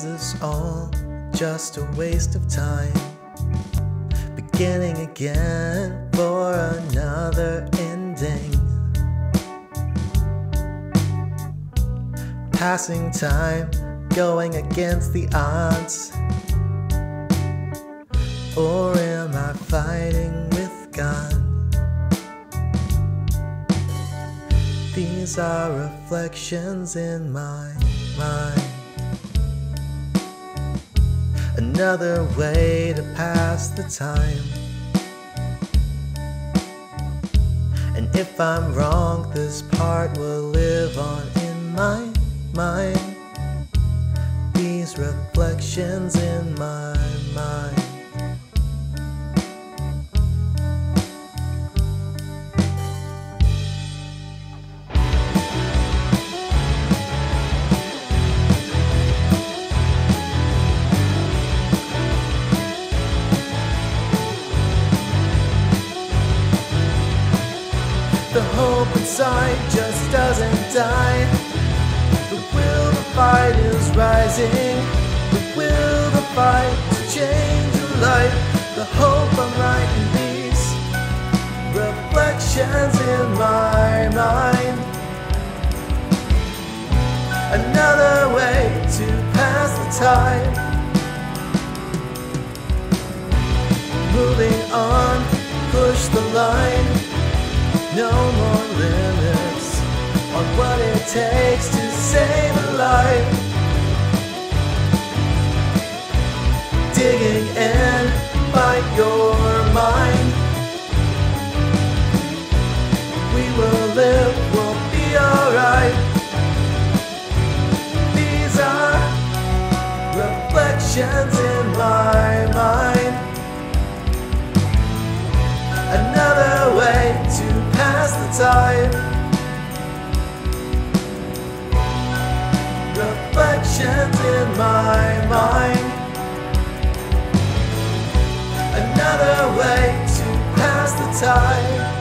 Is this all just a waste of time? Beginning again for another ending. Passing time, going against the odds. Or am I fighting with God? These are reflections in my mind. Another way to pass the time. And if I'm wrong, this part will live on in my mind. These reflections in my mind. Inside just doesn't die. The will to fight is rising. The will to fight to change your life. The hope I'm writing these reflections in my mind. Another way to pass the time. Moving on, push the line. No more limits on what it takes to save a life. Digging in, fight your mind. We will live, we'll be alright. These are reflections pass the time. Reflections in my mind. Another way to pass the time.